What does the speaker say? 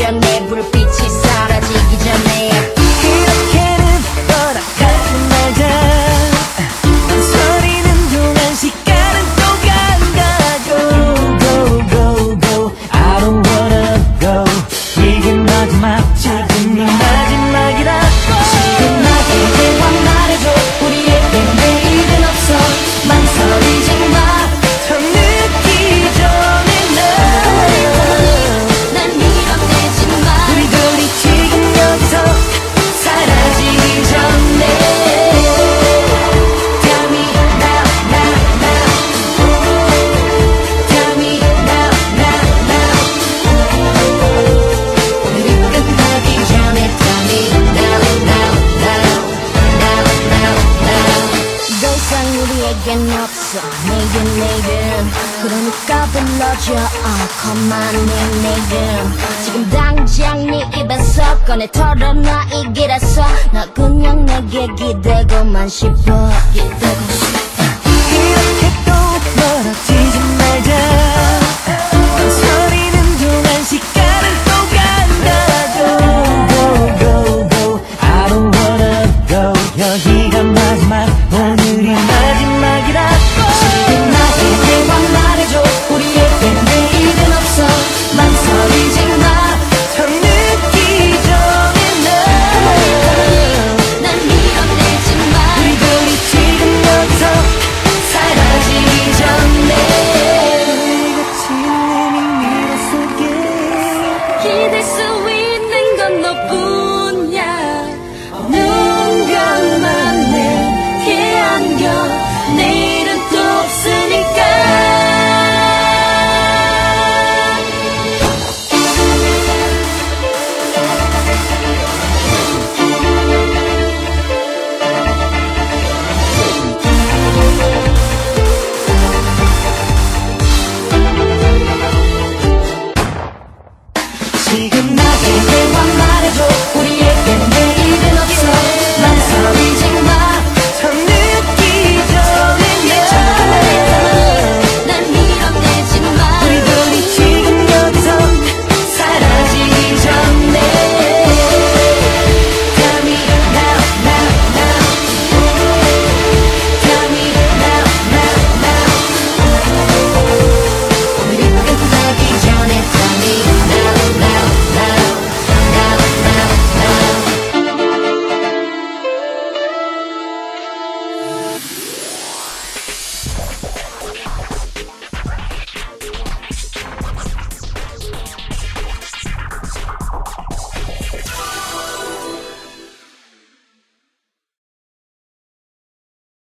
전에 불빛이 사라지기 전에 이렇게는 떠나가지 말자. 소리는 동안 시간은 또 간다 Go go go go. I don't wanna go. 이게 마지막 내 이름 그러니까 불러줘 oh, Come on 내 이름 지금 당장 네 입에서 꺼내 털어놔 이 길에서. 나 그냥 내게 기대고만 싶어 기대고 싶어. see him.